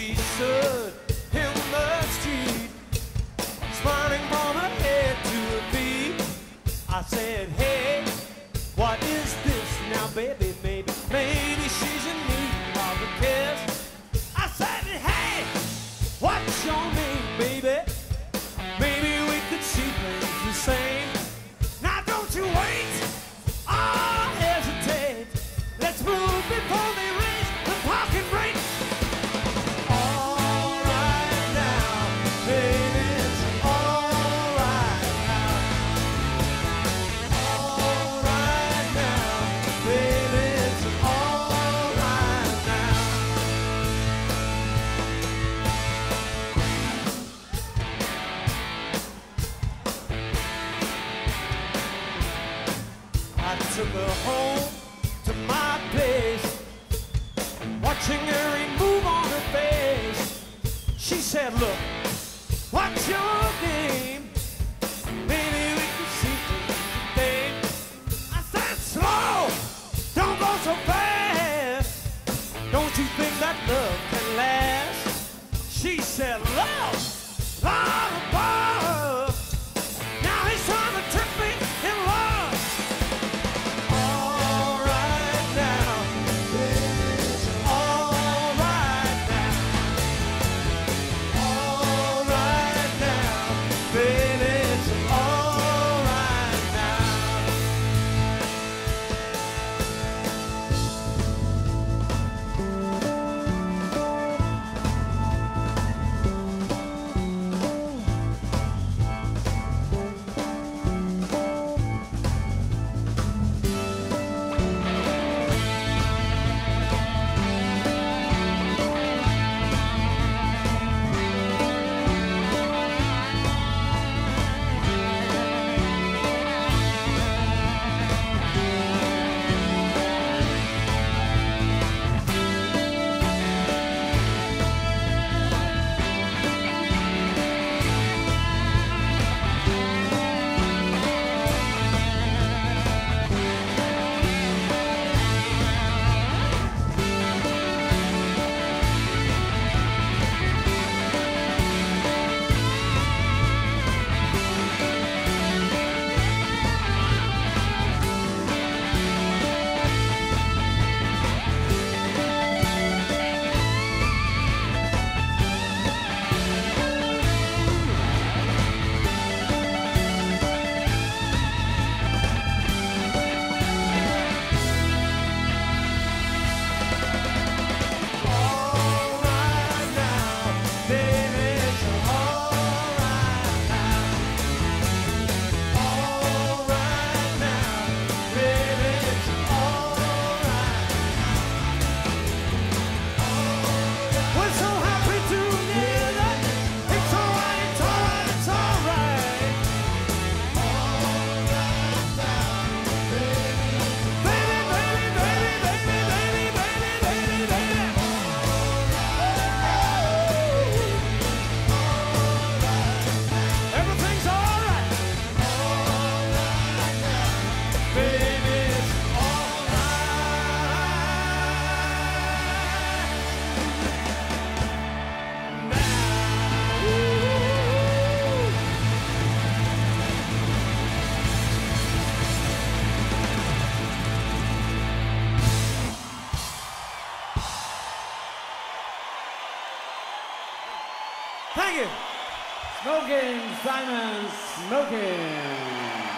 she stood in the street, smiling from her head to her feet. I said, Hey, what is this now, baby? Maybe, maybe she's in need of a kiss. I said, Hey, what's your name? to her home, to my place. Watching her move on her face. She said, look, what's your name? Thank you. Smoking Simon Smoking.